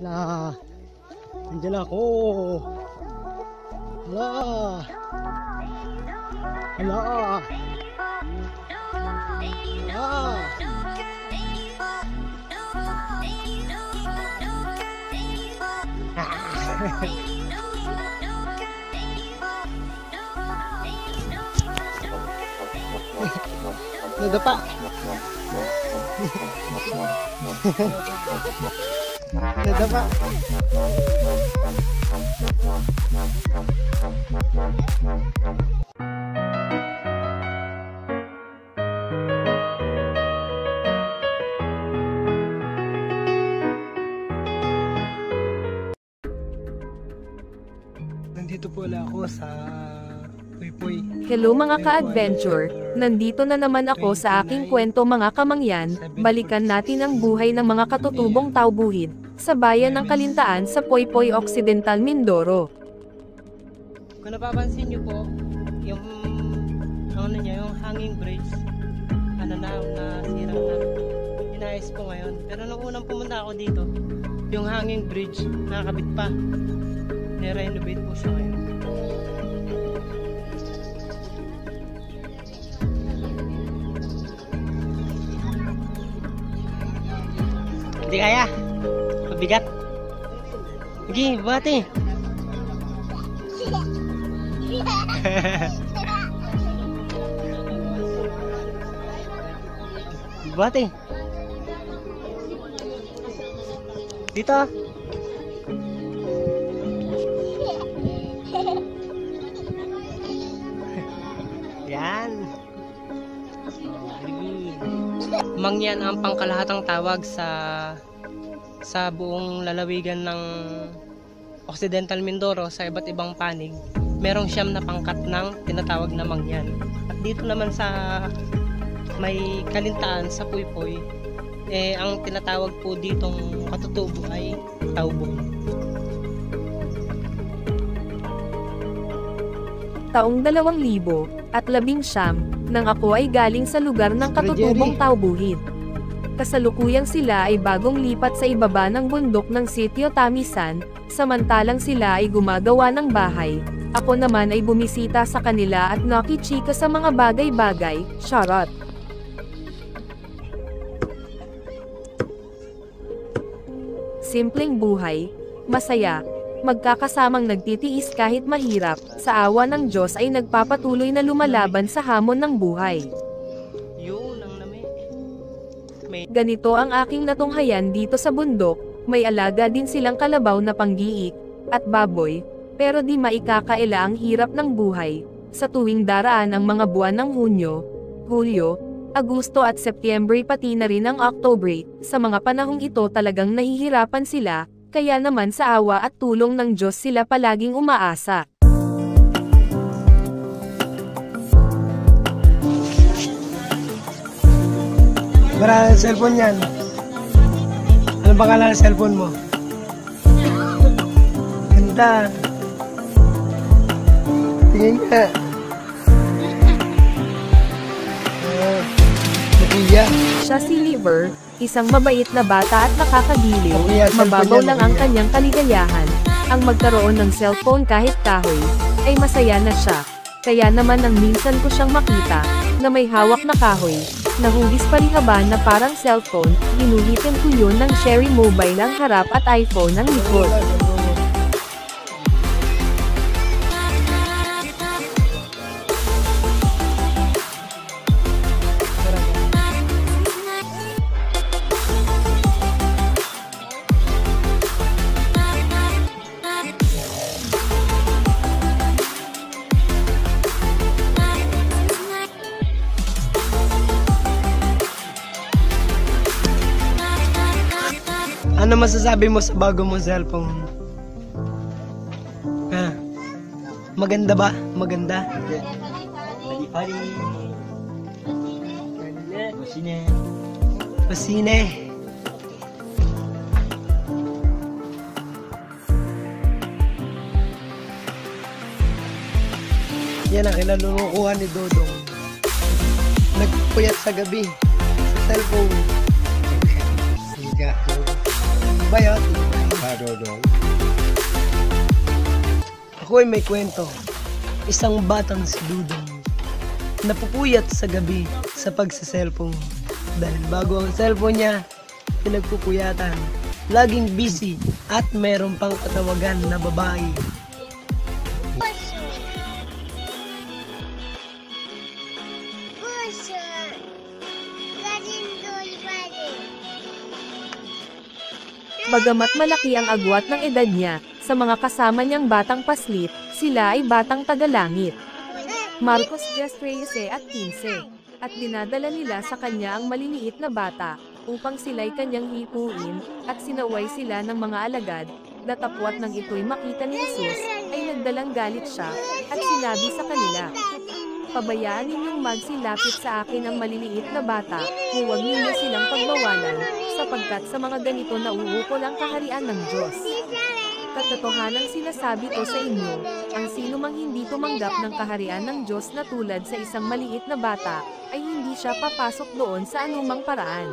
Hala. Andiyan ako. Hala. Hala. Hala. Nadapa. Nadapa. Nandito po wala ako sa Puypuy. Hello mga ka-adventure, nandito na naman ako sa aking kwento mga kamangyan, balikan natin ang buhay ng mga katutubong taubuhid, sa bayan ng Kalintaan sa Poypoy Occidental Mindoro. Kung napapansin niyo po, yung ano niya, yung hanging bridge, ano na, nasira na. Inayos po ngayon. Pero nung unang pumunta ako dito, yung hanging bridge, nakakabit pa. Nirenovate po siya ngayon. Hindi kaya. Mabigat. Sige, bati. Bati. Dito. Yan. Mangyan ang pangkalahatang tawag sa sa buong lalawigan ng Occidental Mindoro sa iba't ibang panig. Merong siyam na pangkat ng tinatawag na mangyan. At dito naman sa may kalintaan sa Puypoy, eh ang tinatawag po ditong katutubo ay taubong. Taong 2000 at labing siyam, nang ako ay galing sa lugar ng katutubong taubuhid. Kasalukuyang sila ay bagong lipat sa ibaba ng bundok ng sitio Tamisan, samantalang sila ay gumagawa ng bahay. Ako naman ay bumisita sa kanila at nakichika sa mga bagay-bagay, charot. Simpleng buhay, masaya, magkakasamang nagtitiis kahit mahirap, sa awa ng Diyos ay nagpapatuloy na lumalaban sa hamon ng buhay. May Ganito ang aking natunghayan dito sa bundok, may alaga din silang kalabaw na panggiik, at baboy, pero di maikakaila ang hirap ng buhay, sa tuwing daraan ang mga buwan ng Hunyo, Hulyo, Agosto at Setyembre pati na rin ang October, sa mga panahong ito talagang nahihirapan sila, kaya naman sa awa at tulong ng Diyos sila palaging umaasa. Ng cellphone yan. Ano pangalan ng cellphone mo? Ganda. Tingin ka. Nakuya. Siya si Liver, isang mabait na bata at nakakagiliw, mababaw yan, lang ang kanyang kaligayahan. Ang magkaroon ng cellphone kahit kahoy, ay masaya na siya. Kaya naman nang minsan ko siyang makita, na may hawak na kahoy, nahugis palihaban na parang cellphone, ginuhitin ko yun ng Cherry Mobile ang harap at iPhone ang likod. Ano masasabi mo sa bago mong cellphone? Ha? Maganda ba? Maganda? Pari-pari. Masine. Pasine. Yan ang kinalulukuhan ni Dodong. Nagpuyat sa gabi. Sa cellphone. Higa. Ba yun? Dodong. Ako'y may kwento. Isang batang si Dudong. Napupuyat sa gabi sa pagsa-cellphone. Dahil bago ang cellphone niya, pinagpupuyatan. Laging busy at meron pang katawagan na babae. Bagamat malaki ang agwat ng edad niya, sa mga kasama niyang batang paslit, sila ay batang tagalangit. Marcos Reyes at 15. At dinadala nila sa kanya ang maliliit na bata, upang sila'y kanyang hipuin, at sinaway sila ng mga alagad, datapwat nang ito'y makita ni Jesus, ay nagdalang galit siya, at sinabi sa kanila, Pabayaan ninyong magsilapit sa akin ang maliliit na bata, huwag ninyo silang pagbawalan, sapagkat sa mga ganito nauukol ang kaharian ng Diyos. Katotohanang sinasabi ko sa inyo, ang sino mang hindi tumanggap ng kaharian ng Diyos na tulad sa isang maliit na bata, ay hindi siya papasok doon sa anumang paraan.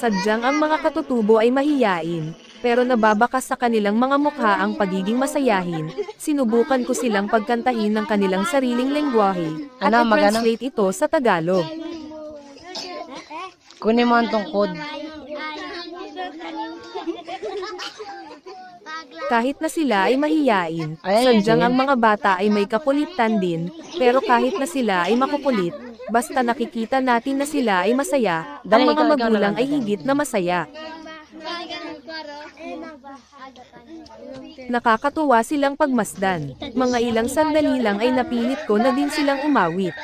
Sadyang ang mga katutubo ay mahiyain, pero nababakas sa kanilang mga mukha ang pagiging masayahin, sinubukan ko silang pagkantahin ng kanilang sariling lengguwahe, at Ano, i-translate ito sa Tagalog. Kunin mo ang tungkod. Kahit na sila ay mahiyain, Ay, sadyang ang mga bata ay may kakulitan din, pero kahit na sila ay makukulit, basta nakikita natin na sila ay masaya, ang mga magulang lang, ay higit na masaya. Nakakatuwa silang pagmasdan. Mga ilang sandali lang ay napilit ko na din silang umawit.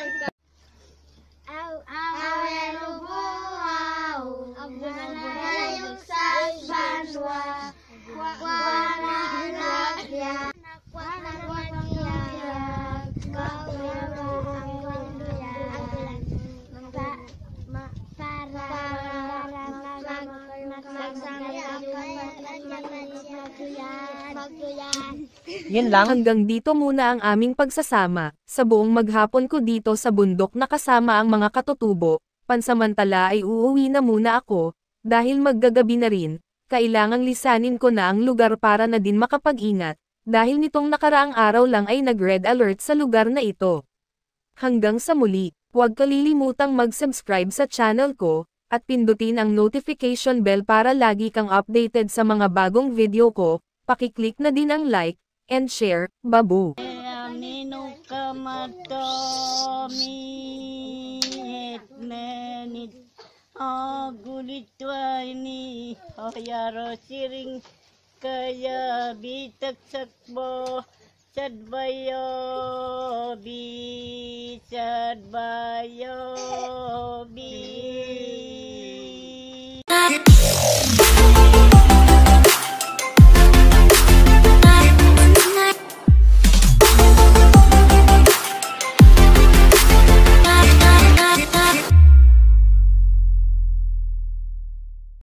Yun lang. Hanggang dito muna ang aming pagsasama, sa buong maghapon ko dito sa bundok na kasama ang mga katutubo, pansamantala ay uuwi na muna ako, dahil maggagabi na rin, kailangang lisanin ko na ang lugar para na din makapag-ingat, dahil nitong nakaraang araw lang ay nag-red alert sa lugar na ito. Hanggang sa muli, huwag kalilimutang mag-subscribe sa channel ko, at pindutin ang notification bell para lagi kang updated sa mga bagong video ko, pakiclick na din ang like, and share, babu. Agulitwaini hayaro siring kaya bitak sakbo sadbayo bi sadbayo bi